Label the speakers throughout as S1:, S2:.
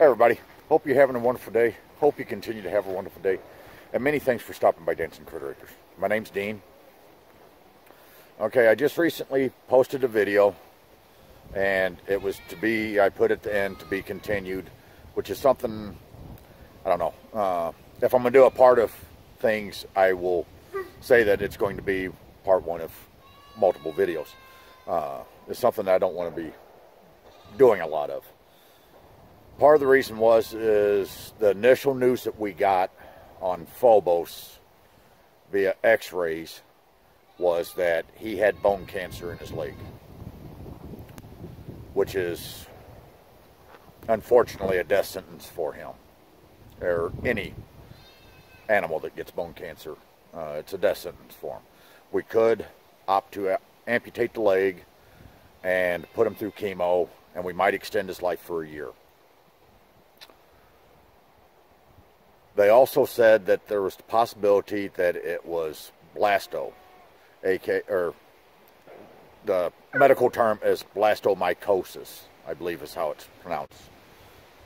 S1: Hey everybody, hope you're having a wonderful day. Hope you continue to have a wonderful day. And many thanks for stopping by Dancing Critter Acres. My name's Dean. Okay, I just recently posted a video and it was to be, I put at the end, to be continued, which is something, I don't know. Uh, if I'm going to do a part of things, I will say that it's going to be part one of multiple videos. Uh, it's something that I don't want to be doing a lot of part of the reason was is the initial news that we got on Phobos via x-rays was that he had bone cancer in his leg which is unfortunately a death sentence for him or any animal that gets bone cancer. Uh, it's a death sentence for him. We could opt to amputate the leg and put him through chemo and we might extend his life for a year They also said that there was the possibility that it was blasto, or the medical term is blastomycosis, I believe is how it's pronounced.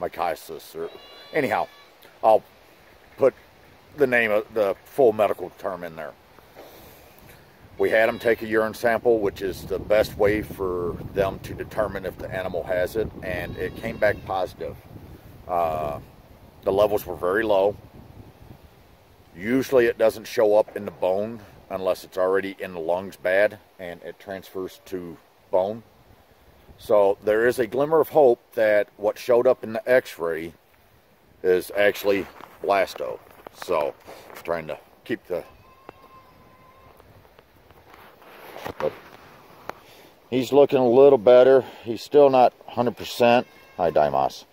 S1: Mycosis, or anyhow, I'll put the name of the full medical term in there. We had them take a urine sample, which is the best way for them to determine if the animal has it, and it came back positive. Uh, the levels were very low. Usually it doesn't show up in the bone unless it's already in the lungs bad and it transfers to bone. So there is a glimmer of hope that what showed up in the x-ray is actually blasto. So trying to keep the he's looking a little better. He's still not 100%. Hi, Dimos.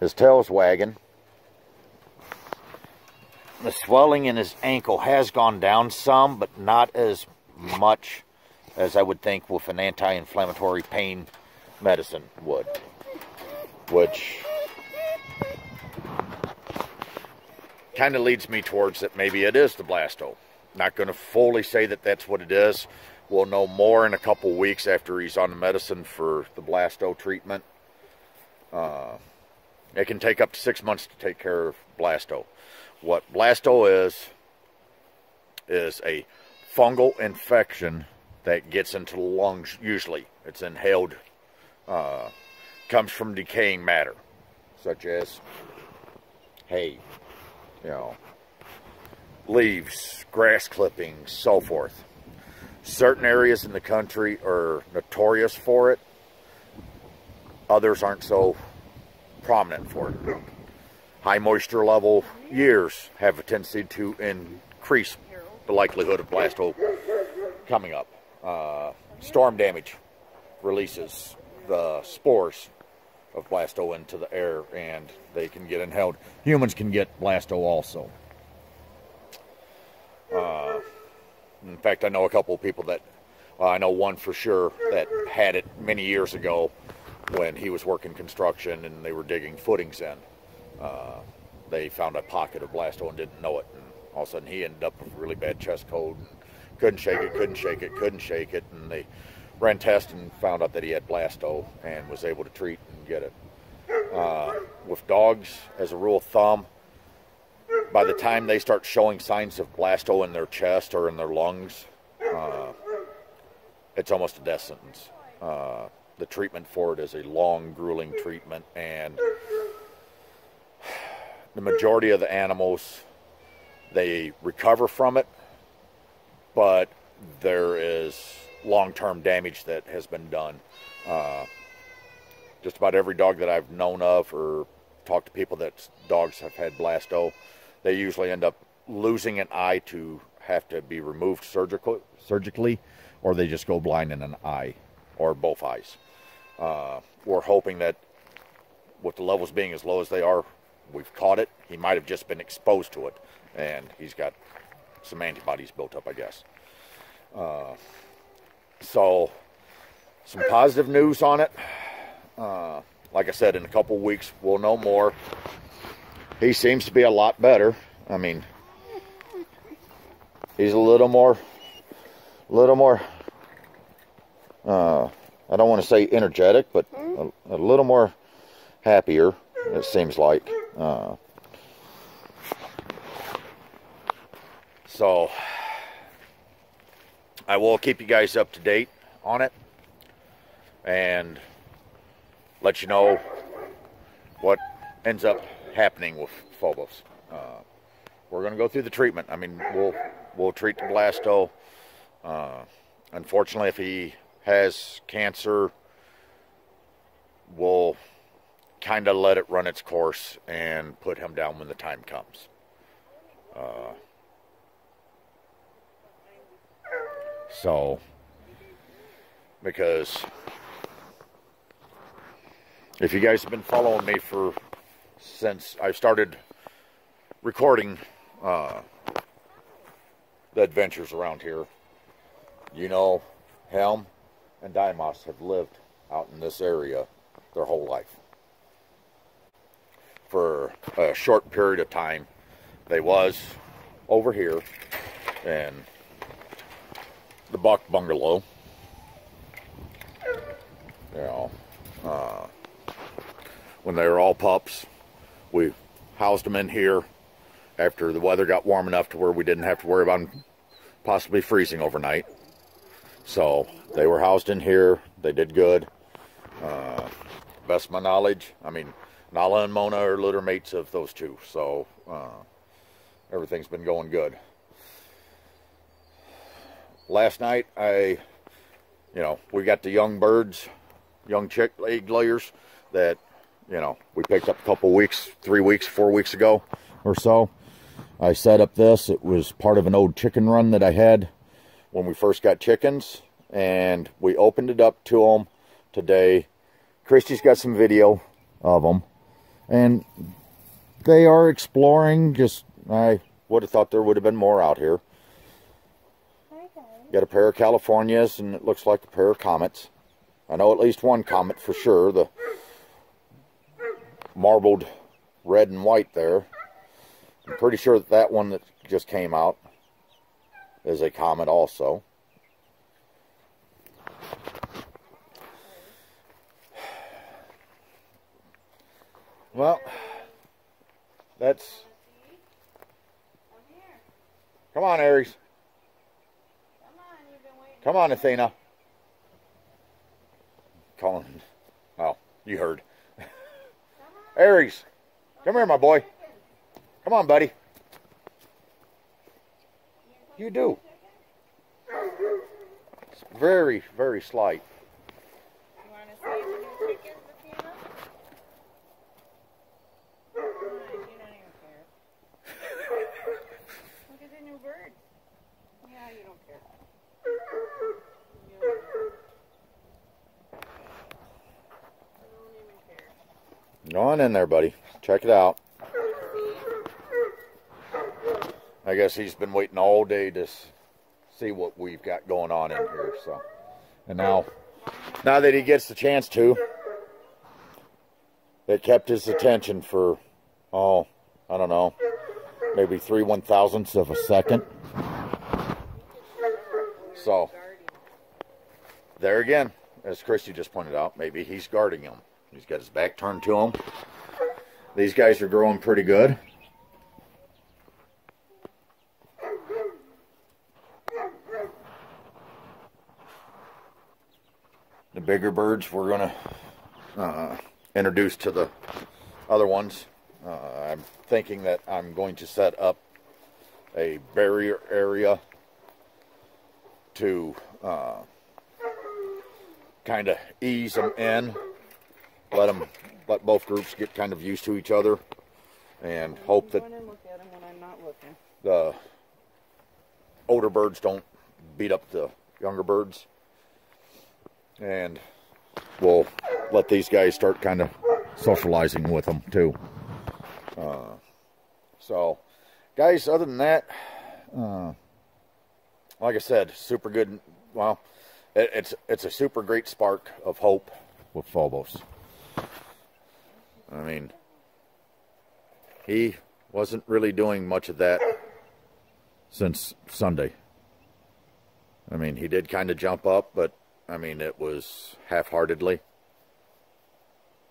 S1: His tail's wagging. The swelling in his ankle has gone down some, but not as much as I would think with an anti-inflammatory pain medicine would. Which kind of leads me towards that maybe it is the blasto. Not going to fully say that that's what it is. We'll know more in a couple weeks after he's on the medicine for the blasto treatment. Uh, it can take up to six months to take care of blasto. What blasto is, is a fungal infection that gets into the lungs usually. It's inhaled, uh, comes from decaying matter, such as hay, you know, leaves, grass clippings, so forth. Certain areas in the country are notorious for it. Others aren't so prominent for it. High moisture level years have a tendency to increase the likelihood of blast blasto coming up. Uh, storm damage releases the spores of blasto into the air and they can get inhaled. Humans can get blasto also. Uh, in fact, I know a couple of people that, well, I know one for sure that had it many years ago when he was working construction and they were digging footings in. Uh, they found a pocket of blasto and didn't know it. And all of a sudden he ended up with a really bad chest cold. And couldn't shake it, couldn't shake it, couldn't shake it. And they ran tests and found out that he had blasto and was able to treat and get it. Uh, with dogs, as a rule of thumb, by the time they start showing signs of blasto in their chest or in their lungs, uh, it's almost a death sentence. Uh, the treatment for it is a long, grueling treatment, and the majority of the animals they recover from it, but there is long-term damage that has been done. Uh, just about every dog that I've known of or talked to people that dogs have had blasto, they usually end up losing an eye to have to be removed surgical, surgically, or they just go blind in an eye or both eyes. Uh, we're hoping that with the levels being as low as they are, we've caught it. He might have just been exposed to it, and he's got some antibodies built up, I guess. Uh, so, some positive news on it. Uh, like I said, in a couple weeks, we'll know more. He seems to be a lot better. I mean, he's a little more, a little more uh, I don't want to say energetic, but a, a, little more happier, it seems like. Uh, so, I will keep you guys up to date on it and let you know what ends up happening with Phobos. Uh, we're going to go through the treatment. I mean, we'll we'll treat the blasto. Uh, unfortunately, if he has cancer, we'll kind of let it run its course and put him down when the time comes. Uh, so, because if you guys have been following me for since I started recording uh, the adventures around here, you know, Helm and Dimos have lived out in this area their whole life. For a short period of time, they was over here in the Buck Bungalow. You know, uh, when they were all pups, we housed them in here after the weather got warm enough to where we didn't have to worry about them possibly freezing overnight. So they were housed in here. They did good. Uh, best of my knowledge, I mean, Nala and Mona are litter mates of those two. So uh, everything's been going good. Last night, I, you know, we got the young birds, young chick egg layers that, you know, we picked up a couple weeks, three weeks, four weeks ago or so. I set up this. It was part of an old chicken run that I had when we first got chickens. And we opened it up to them today. Christy's got some video of them. And they are exploring. Just, I would have thought there would have been more out here. Got a pair of Californias, and it looks like a pair of comets. I know at least one comet for sure. The marbled red and white there. I'm pretty sure that, that one that just came out is a comet also. Well, that's... Come on, Aries. Come on, Athena. Calling. Oh, you heard. Aries, come here, my boy. Come on, buddy. You do. It's very, very slight.
S2: You want to see the new chickens, Athena? Come on, you don't even care. Look at the new birds. Yeah, you don't care. You don't care. I don't even care.
S1: Go on in there, buddy. Check it out. I guess he's been waiting all day to see what we've got going on in here. So, and now, now that he gets the chance to, it kept his attention for, oh, I don't know, maybe three one thousandths of a second. So, there again, as Christy just pointed out, maybe he's guarding him. He's got his back turned to him. These guys are growing pretty good. Bigger birds we're going to uh, introduce to the other ones. Uh, I'm thinking that I'm going to set up a barrier area to uh, kind of ease them in, let them, let both groups get kind of used to each other, and hope that
S2: Go in and look at them when I'm not looking.
S1: the older birds don't beat up the younger birds. And we'll let these guys start kind of socializing with them too. Uh, so, guys, other than that, uh, like I said, super good. Well, it, it's it's a super great spark of hope with Phobos. I mean, he wasn't really doing much of that since Sunday. I mean, he did kind of jump up, but I mean, it was half-heartedly.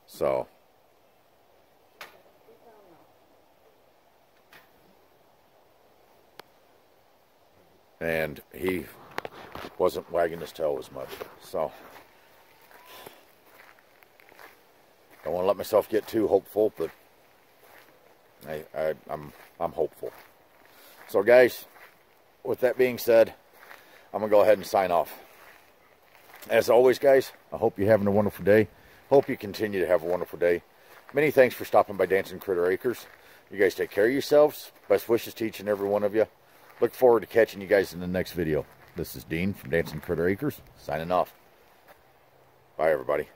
S1: So. And he wasn't wagging his tail as much. So. Don't want to let myself get too hopeful, but I, I, I'm, I'm hopeful. So guys, with that being said, I'm going to go ahead and sign off. As always, guys, I hope you're having a wonderful day. Hope you continue to have a wonderful day. Many thanks for stopping by Dancing Critter Acres. You guys take care of yourselves. Best wishes to each and every one of you. Look forward to catching you guys in the next video. This is Dean from Dancing Critter Acres, signing off. Bye, everybody.